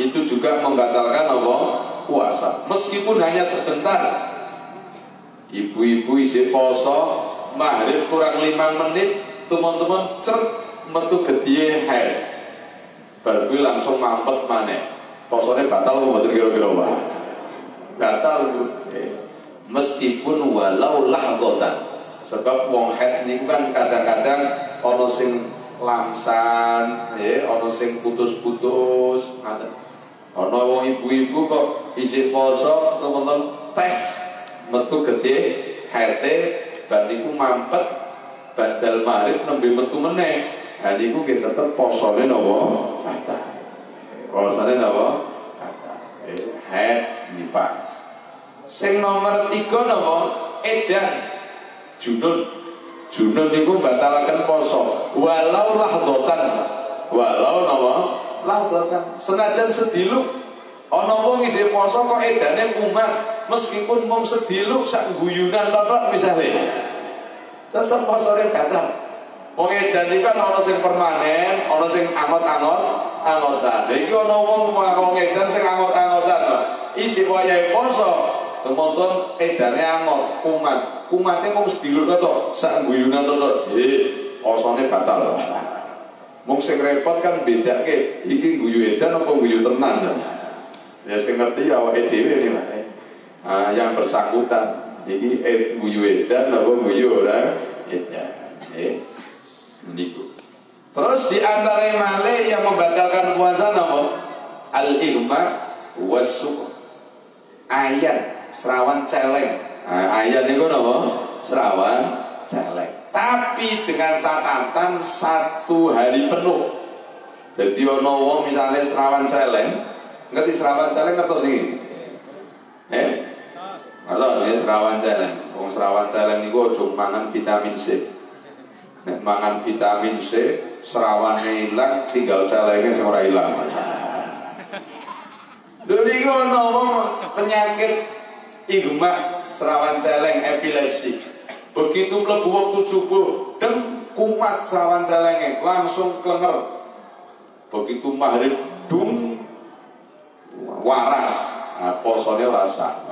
itu juga membatalkan nopo puasa. Meskipun hanya sebentar. Ibu-ibu isi poso maghrib kurang lima menit teman-teman cer metu gede hair baru langsung mampet mana posone batal betul kira-kira wah batal meskipun walau lahdotan sebab wong haid ini kan kadang-kadang ono sing lamsan, ya, ono sing putus-putus. Ono wong ibu-ibu kok izin poso, teman-teman tes metu gede, hete, bar niku mampet, badal marib nembe metu meneh. Nah niku ki tetep posone napa? Batal. Posone napa? Batal. Head nifas. Sing nomor tiga napa? Edan. Junun. Junun niku batalaken poso. Walau lahdotan. Walau napa? Lahdotan. Senajan sediluk ana wong isih poso kok edane kumat meskipun mung sediluk sak guyunan totok misalnya tetep posone batal Wong edan iki kan ana sing permanen, ana sing angot-angot, angotan. Lha iki ana wong wong edan sing angot-angotan. Isi wayahe poso, teman-teman edane angot, kumat. Kumate mung sedilur to, sak guyunan to. Eh, posone batal. Mung sing repot kan bedake iki guyu edan apa guyu tenan. Ya sing ngerti ya awake dhewe iki Ah, yang bersangkutan. Iki eh, guyu edan apa guyu ora edan. Eh. Niku. Terus di antara male yang membatalkan puasa nama al irma wasuk ayat serawan celeng. Nah, ayat niku nama serawan celeng. Tapi dengan catatan satu hari penuh. Jadi ono wong misalnya serawan celeng, ngerti serawan celeng ngertos nih? Eh? Ngertos ya serawan celeng. Wong serawan celeng niku aja mangan vitamin C. Nek mangan vitamin C, serawannya hilang, tinggal celengnya sing ora hilang. Lho niku ana penyakit igma serawan celeng epilepsi. Begitu mlebu waktu subuh, dan kumat serawan celengnya langsung kenger. Begitu maghrib dung waras. Nah, posone ora sah.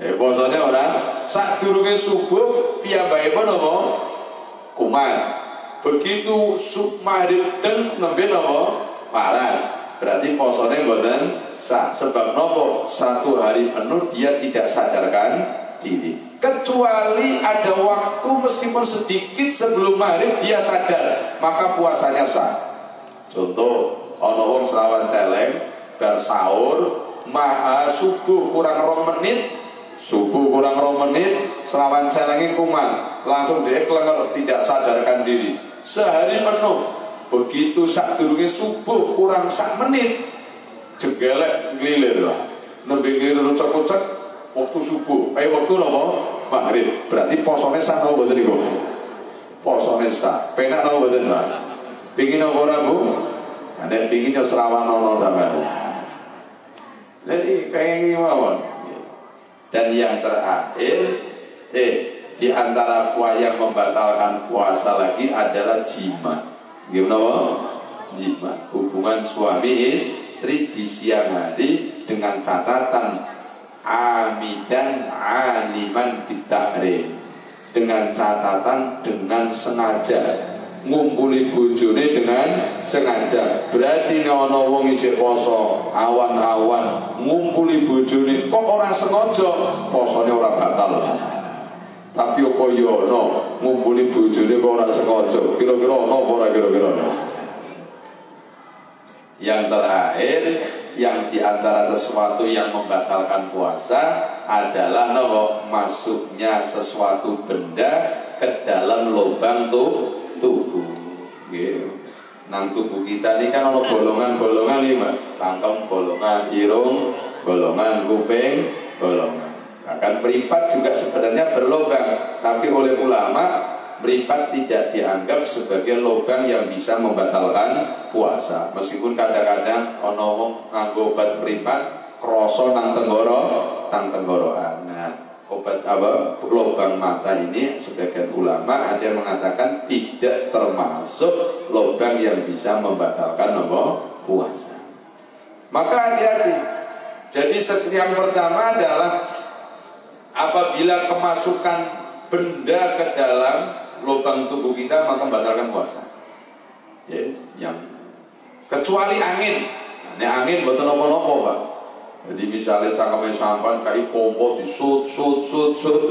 Eh posone ora. Sak durunge subuh piyambakipun apa? kuman. Begitu sukmahrib dan nembe nopo paras berarti posone mboten sah. Sebab nopo satu hari penuh dia tidak sadarkan diri. Kecuali ada waktu meskipun sedikit sebelum maghrib dia sadar maka puasanya sah. Contoh ono wong selawan celeng bar sahur maha subuh kurang rom menit Subuh kurang rong menit, serawan celengi kuman, langsung dia kelenger, tidak sadarkan diri. Sehari penuh, begitu saat durungnya subuh kurang sak menit, jegelek ngelilir lah. Nembe ngelilir cek-cek waktu subuh, eh waktu nopo maghrib. Berarti posone sah nopo betul niku. Posone sah. Penak nopo betul Pak? Pingin nopo ora Bu? Ada pingin yo serawan nono sampean. Jadi kayak gimana? Dan yang terakhir, eh di antara puasa yang membatalkan puasa lagi adalah jima. Gimana? Jima. Hubungan suami istri di siang hari dengan catatan amidan aliman bitahrim dengan catatan dengan sengaja ngumpuli bojone dengan sengaja. Berarti nek ana wong poso awan-awan ngumpuli bojone kok ora sengaja, posone ora batal. Tapi apa yo ya ngumpuli bojone kok ora sengaja. Kira-kira ana apa ora kira-kira? Yang terakhir yang di antara sesuatu yang membatalkan puasa adalah nopo masuknya sesuatu benda ke dalam lubang tuh tubuh. Gitu. nang tubuh kita ini kan ada bolongan-bolongan nih mbak. Cangkem bolongan hidung bolongan kuping bolongan. Akan beripat juga sebenarnya berlobang tapi oleh ulama beripat tidak dianggap sebagai lubang yang bisa membatalkan puasa. Meskipun kadang-kadang ono nganggo obat beripat kroso nang tenggoro nang tenggorokan. Nah obat apa lubang mata ini sebagian ulama ada yang mengatakan tidak termasuk lubang yang bisa membatalkan nomor puasa. Maka hati-hati. Jadi yang pertama adalah apabila kemasukan benda ke dalam lubang tubuh kita maka membatalkan puasa. Ya, yang kecuali angin. Ini angin betul nopo-nopo, Pak. Jadi misalnya cangkeme sampan kayak pompo di sut sut sut (laughs) sut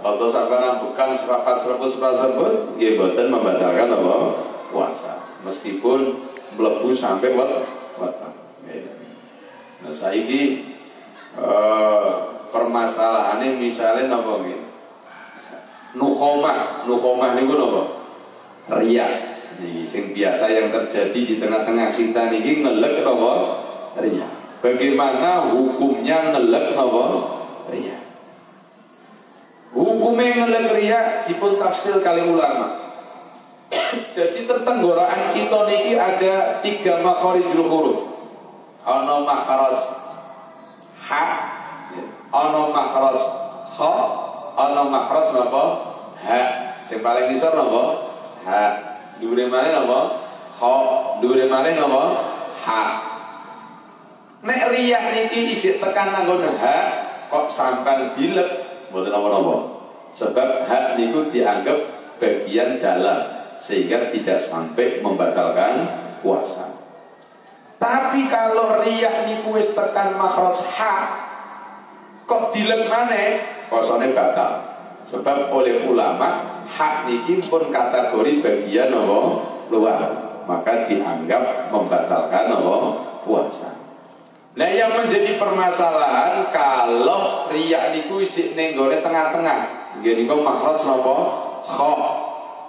atau sampean bukan serapat serabut serabut nggih membatalkan apa puasa. Meskipun melebu sampai wet weteng. Nah saiki eh, permasalahannya misalnya napa nggih? Nukhomah, nukhomah niku napa? Riya. Nih, sing biasa yang terjadi di tengah-tengah kita niki ngelek napa? Riya. Bagaimana hukumnya ngelek napa? Riya. Hukumnya ngelek riya dipun tafsir kali ulama. (coughs) Jadi tenggorokan kita niki ada tiga makharijul huruf. Ana makharaj ha, ana makharaj kha, ana makharaj napa? Ha. Sing paling ngisor napa? Ha. Dhuwure malih napa? Kha. Dhuwure malih napa? Ha. Nek riya niki isih tekan nanggon ha, kok sampai dilep mboten napa-napa. Sebab hak niku dianggap bagian dalam sehingga tidak sampai membatalkan puasa. Tapi kalau riak niku wis tekan makhraj ha kok dilek maneh kosone batal. Sebab oleh ulama hak niki pun kategori bagian apa luar maka dianggap membatalkan apa puasa. Nah yang menjadi permasalahan kalau riak niku isi nenggone tengah-tengah. Gini kok makhraj napa? Kha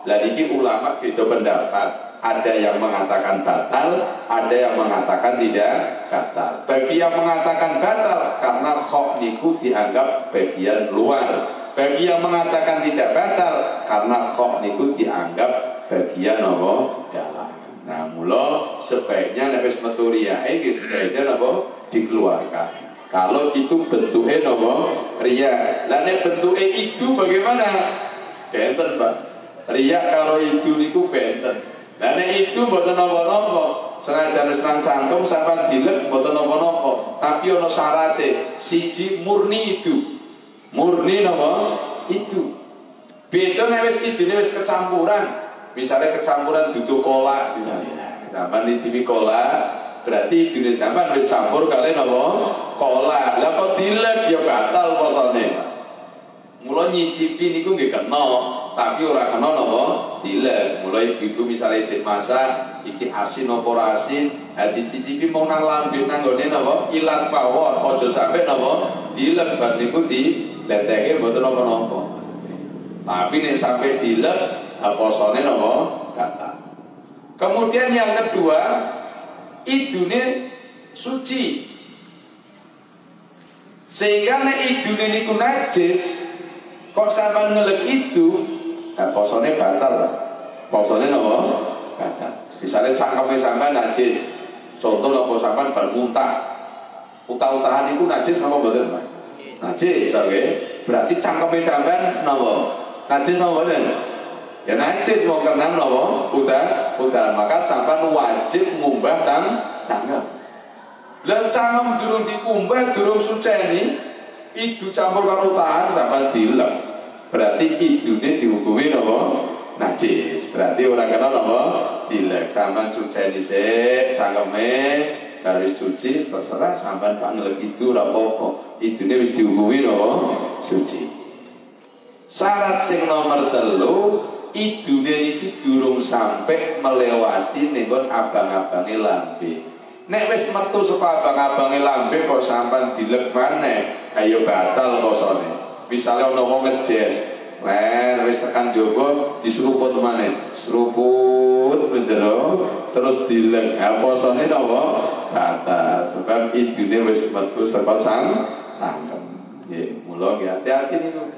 lah ini ulama beda pendapat. Ada yang mengatakan batal, ada yang mengatakan tidak batal. Bagi yang mengatakan batal karena khok niku dianggap bagian luar. Bagi yang mengatakan tidak batal karena khok niku dianggap bagian apa dalam. Nah, mula sebaiknya nek wis metu sebaiknya apa dikeluarkan. Kalau itu bentuknya apa ria. Nek bentuknya itu bagaimana? Benten, Pak. Riak kalau itu niku benten. Nah itu boten nopo-nopo. Senajan wis nang cangkem sampean dilek boten nopo-nopo. Tapi ono syarate siji murni itu. Murni nopo? Itu. Nek wis idine wis kecampuran. Misalnya kecampuran duduk kola misalnya. Sampean dicipi kola berarti idine sampean wis campur kali nopo? Kola. Lah kok dilek ya batal posone. Mula nyicipi niku nggih kena, tapi ora kena napa? Dilek. Mulai ibu-ibu misalnya isih masak, iki asin apa asin, ha dicicipi mau nang lambe nang gone? Ilang pawon, aja sampe napa? Dilek bar niku dileteke mboten napa-napa. Tapi nek sampai dilek, posone napa? Batal. Kemudian yang kedua, idune suci. Sehingga nek idune niku najis, Kok sampai ngelek itu, nah posone batal lah. Posone? Batal. Misalnya cangkemnya sampai najis. Contoh nopo sampai bermuntah. Utah-utahan itu najis apa Pak? Najis, oke. Berarti cangkemnya sampai nopo? Najis nopo betul? Ya najis mau kena nopo? Udah, udah. Maka sampai wajib ngubah cang cangkem. Lah cangkem durung dikumbah, durung suceni, itu campur karo tahan sampai dilem. Berarti idune dihukumi apa? Najis. Berarti orang kena apa? Dilek. Sampai cuci dhisik cangkeme karo wis suci terserah sampai pak ngelek itu ora apa-apa. Idune wis dihukumi apa? Suci. Syarat sing nomor telu idune iki durung sampai melewati ning abang-abange lambe. Nek wis metu saka abang-abange lambe kok sampean dilek maneh ayo batal kosone misalnya ono wong ngejes Len wis tekan jowo diseruput maneh. Seruput penjero terus dileng. Ha posone napa? Batal. Sebab idune wis metu saka sang cangkem. Nggih, mula hati-hati niku.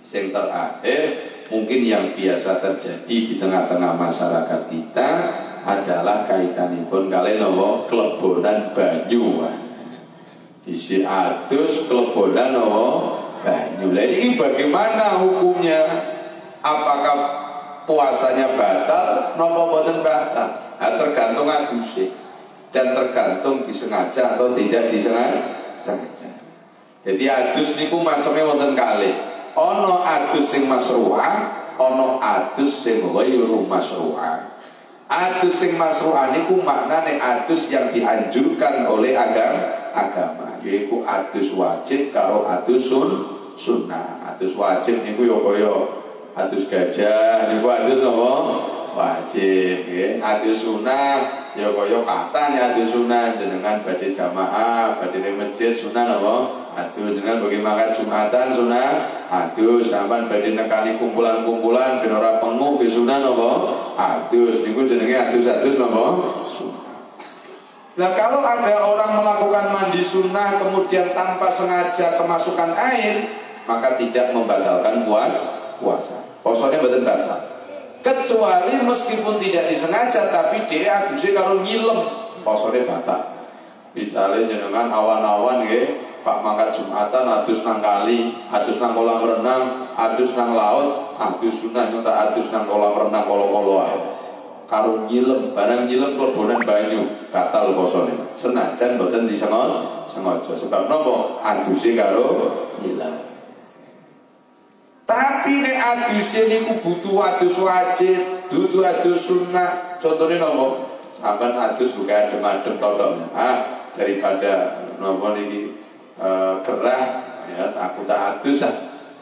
Sing terakhir mungkin yang biasa terjadi di tengah-tengah masyarakat kita adalah kaitanipun kalian nopo klebonan banyu. Isi atus kelebonan oh banyu. Lah ini bagaimana hukumnya? Apakah puasanya batal? Nopo boten batal? Nah, tergantung adusnya dan tergantung disengaja atau tidak disengaja. Jadi adus niku macamnya wonten kali ono adus sing masruah ono adus sing ghairu masruah. Adus sing masruah niku maknane adus yang dianjurkan oleh agama agama yaitu adus wajib karo adus sun sunnah. Adus wajib niku yo kaya adus gajah niku adus apa wajib nggih. Adu sunah ya kaya kata nih adu sunah jenengan badhe jamaah badhe ning masjid sunah napa? Adu. Jenengan bagi makan jumatan sunah adu. Sampean badhe nekani kumpulan-kumpulan ben ora pengu ke sunah napa? Adu. Niku jenenge adus-adus napa? Nah kalau ada orang melakukan mandi sunnah kemudian tanpa sengaja kemasukan air maka tidak membatalkan puas puasa. Puasanya betul batal. Kecuali meskipun tidak disengaja tapi dia agusnya kalau nyilem. Puasanya batal. Misalnya jenengan awan-awan ya Pak mangkat Jumatan adus nang kali, adus nang kolam renang, adus nang laut, adus sunnah nyata adus nang kolam renang kolo-kolo karo nyilem barang nyilem korbonan banyu batal posone senajan mboten disengaja sengaja. Sebab napa? Aduse karo nyilem tapi nek aduse niku butuh adus wajib dudu adus sunnah. Contohnya napa sampean adus bukan adem-adem todoknya ah daripada napa niki e, gerah ya aku tak adus ah.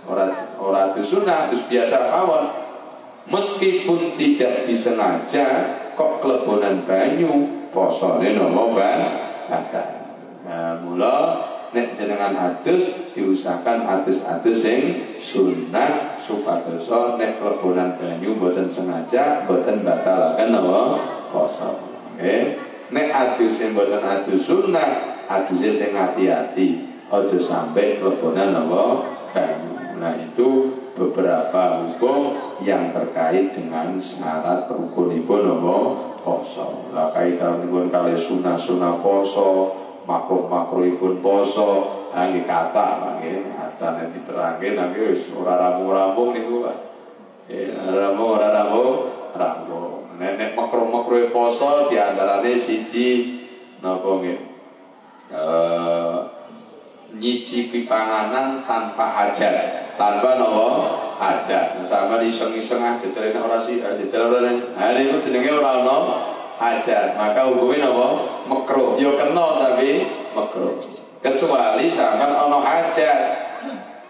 Ora ora adus sunnah adus biasa mawon. Meskipun tidak disengaja kok kelebonan banyu posone nopo batal nah mula nek jenengan adus diusahakan adus-adus sing sunnah supados nek kelebonan banyu boten sengaja boten batalaken napa poso. Nggih nek adus sing boten adus sunnah adusnya sing hati-hati. Aja sampai kelebonan napa banyu. Nah itu beberapa hukum yang terkait dengan syarat rukunipun nopo poso. Lah kaitanipun kali sunah-sunah poso, makruh-makruhipun poso, nggih kata nggih, atane diterangke nggih wis ora rampung-rampung niku Pak. Ya, rampung ora rampung, rampung. Nek makruh-makruh poso diantarane siji napa nggih? Eh nyicipi panganan tanpa hajat tanpa nopo aja sama iseng-iseng aja jalan orang sih aja jalan orang hari jenenge orang no aja maka hukumnya nopo? Makro yo kena tapi makro kecuali sampai ono aja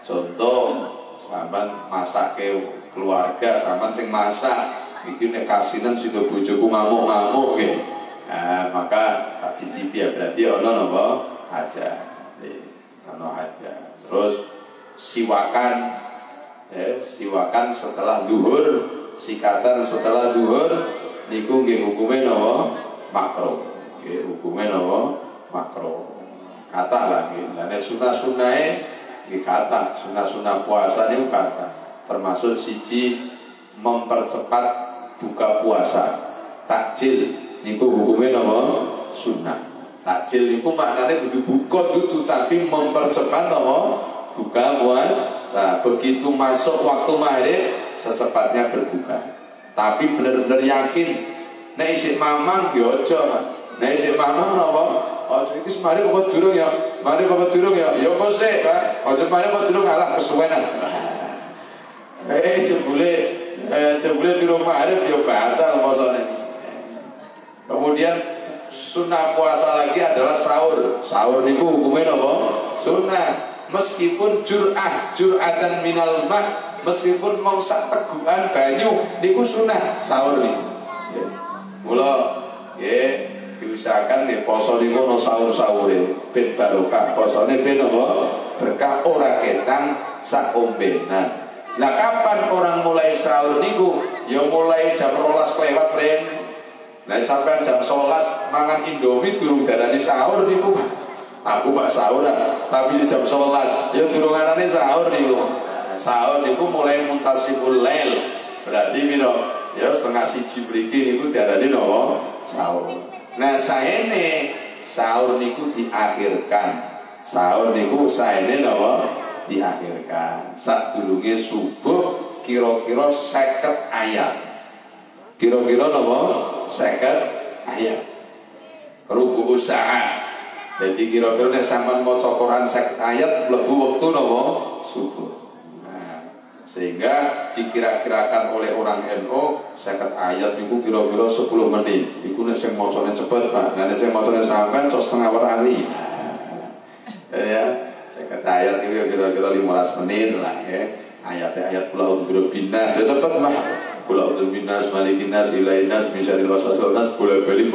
contoh sampai masak ke keluarga sampai sing masak. Iki nek kasinan sudah bojoku ngamuk-ngamuk gitu nah, maka tak cicipi ya berarti ono nopo? Aja ono aja terus siwakan. Ya, siwakan setelah duhur. Sikatan setelah duhur niku nggih hukume napa makro. Nggih hukume napa makro. Kata lagi dan sunah sunahe nggih kata sunah sunah puasa niku kata termasuk siji mempercepat buka puasa. Takjil niku hukume napa sunah. Takjil niku maknanya dudu buka dudu tapi mempercepat napa buka puasa. Begitu masuk waktu maghrib secepatnya berbuka tapi benar-benar yakin. Nek isi mamang ya aja nek isi mamang napa? Aja iki semari kok durung ya? Mari kok durung ya? Ya kok sik Pak. Aja mari kok durung alah kesuwenan. Eh jebule eh jebule durung yo ya batal posone kemudian sunnah puasa lagi adalah sahur. Sahur niku hukumnya apa sunnah. Meskipun jur'ah jur'atan minal ma meskipun mau sak teguhan banyu niku sunah sahur nih. Ya. mula ya diusahakan nih poso niku no sahur sahure ben barokah posone ben apa? Berkah ora ketang sak ombenan. Nah kapan orang mulai sahur niku? Ya mulai jam rolas kelewat rene. Nah sampai jam solas mangan indomie turun darani sahur niku aku pak sahur tapi jam 11 ya turunannya sahur nih sahur niku mulai muntasibul lail. Berarti miro ya setengah siji mriki niku diarani napa sahur. Nah ini sahur niku diakhirkan. Sahur niku saya ini napa diakhirkan. Saat dulunya subuh kira-kira seket ayat kira-kira napa seket ayat ruku usaha. Jadi kira-kira nek sampean maca Quran sak ayat mlebu wektu napa subuh. Sehingga dikira-kirakan oleh orang NU seket ayat itu kira-kira 10 menit. Iku nek sing macane cepet, Pak. Nek sing macane sampean cok setengah hari. (laughs) ya, seket ayat itu kira-kira 15 menit lah ya. Ayat-ayat kula untuk binas ya cepet lah. Kula utul minas malikin nas ilahin nas misalil waswasil nas boleh beli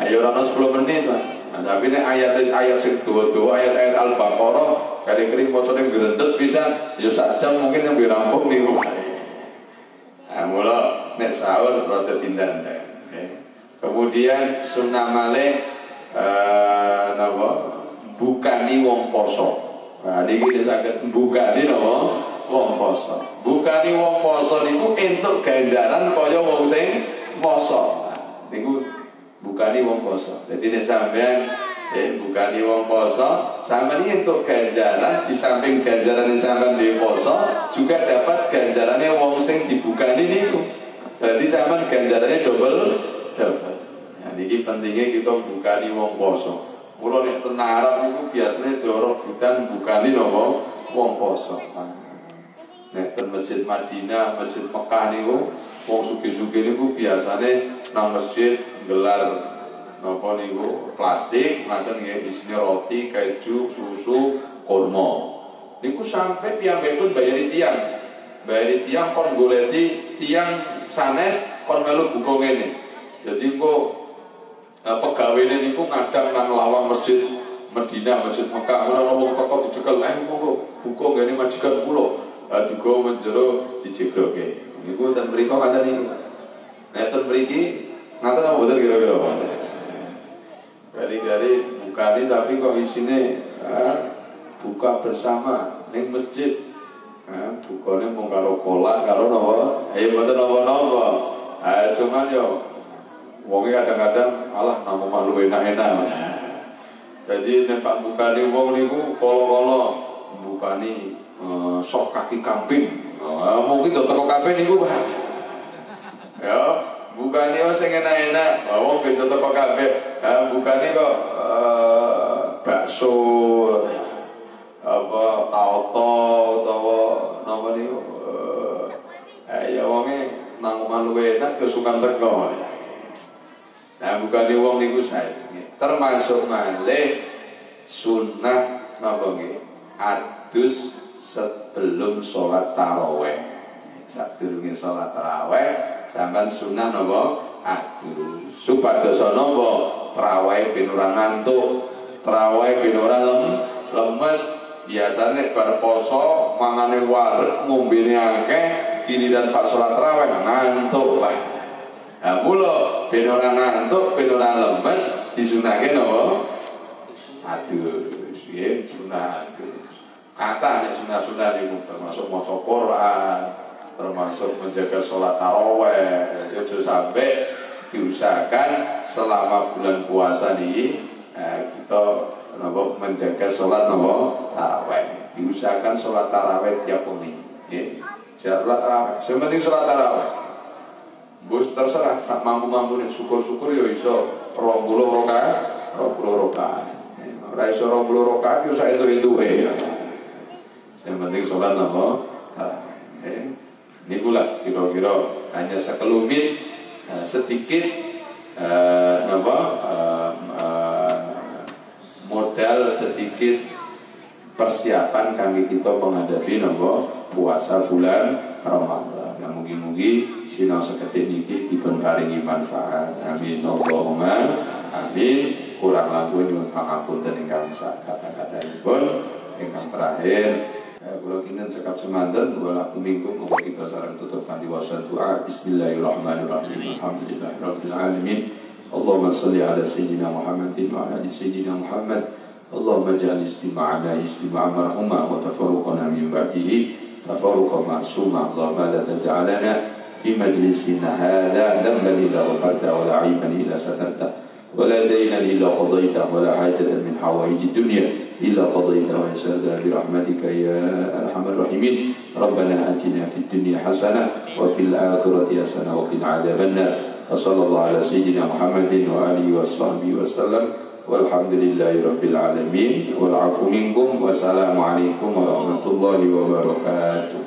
ayo orang 10 menit Pak nah, tapi ini ayat ayat sing dua-dua ayat-ayat Al-Baqarah kali kering macane gerendet bisa ya sak jam mungkin yang dirampung niku Nah, mula nek sahur rada tindak Kemudian sunnah malih eh napa bukani wong poso. Nah, niki saged bukani napa wong poso. Bukani wong poso niku entuk ganjaran kaya wong sing poso. Nah, niku bukani wong poso. Jadi nek sampean eh bukani wong poso, sampean entuk ganjaran di samping ganjaran yang sampean di poso juga dapat ganjarannya wong sing dibukani niku. Jadi sampean ganjarannya double double. Nah, niki pentingnya kita bukani wong poso. Kula nek ten Arab niku biasane dorong budan bukani napa wong poso. Nek ten Masjid Madinah, Masjid Mekah niku wong sugih-sugih niku biasane nang masjid gelar napa niku plastik ngoten nggih isine roti, keju, susu, kurma. Niku sampai piyambakipun bayari tiang. Bayari tiang kon goleti tiang sanes kon melu buka ngene. Jadi kok pegawai ini niku ngadang nang lawang masjid Medina, masjid Mekah, mana ngomong toko dicekel, eh monggo buka gini majikan pulau, uh, juga menjero dijegroke. Niku dan mereka kata niku. Nah, ten mriki ngaten apa betul kira-kira? Gari-gari bukani tapi kok uh, buka bersama ning masjid. Nah, bukane mung karo kolak karo napa? Ayo mboten napa-napa. Ah, cuman yo Wongnya kadang-kadang Allah nama malu enak-enak. Jadi nek Pak bukani wong niku kala-kala bukani uh, sok kaki kambing. Mungkin dokter kabeh niku Pak. Ya, bukani wong sing enak-enak. Wong ben teko kabeh. Bukani kok uh, bakso apa tauto utawa napa niku uh, ya wonge nang malu enak terus suka teko. Nah bukan di wong niku saya termasuk malih sunnah nggih adus sebelum sholat taraweh. Sadurunge sholat taraweh sampean sunnah napa adus supados napa taraweh ben ora ngantuk, taraweh ben ora lem, lemes. Biasanya bar poso mangane wareg ngombene akeh giliran pak sholat taraweh ngantuk lah. Nah, mula ben ora ngantuk, ben ora lemes disunahke napa? Adus, nggih, sunah. Kata nek sunah-sunah niku termasuk maca Quran, termasuk menjaga sholat taraweh. Aja sampai diusahakan selama bulan puasa nih eh, kita napa menjaga sholat napa taraweh. Diusahakan sholat taraweh tiap wengi. Nggih. Sholat taraweh. Sementing sholat taraweh. Bus terserah sak mampu-mampu nih syukur-syukur ya iso 20 rakaat, 20 rakaat. Ora iso 20 rakaat yo sak itu-itu ya. Yang penting sholat napa? Tarawih. Eh, niku lah kira-kira hanya sekelumit uh, sedikit uh, napa uh, modal sedikit persiapan kami kita menghadapi napa puasa bulan Ramadan. Nah, mugi-mugi sinau seketik niki dipun paringi manfaat. Amin Allahumma amin. Kurang lagu nyuwun pangapunten ingkang kata-kata pun ingkang terakhir kalau kita sekap semanten wala minggu mau kita sarang tutup kanthi wasa doa Bismillahirrahmanirrahim Alhamdulillahirabbil alamin Allahumma salli ala sayyidina Muhammadin wa ala ali sayyidina Muhammad Allahumma ja'al istima'ana istima'a marhuma wa tafarruqana min ba'dihi تفرقا معصوما اللهم لا تدع لنا في مجلسنا هذا ذنبا الا غفرته ولا عيبا الا سترته ولا دينا الا قضيته ولا حاجه من حوائج الدنيا إلا قضيتها ويسرتها برحمتك يا أرحم الراحمين. ربنا آتنا في الدنيا حسنة وفي الآخرة حسنة وقنا عذاب النار. وصلى الله على سيدنا محمد وآله وصحبه وسلم. والحمد لله رب العالمين. والعفو منكم. والسلام عليكم ورحمة الله وبركاته.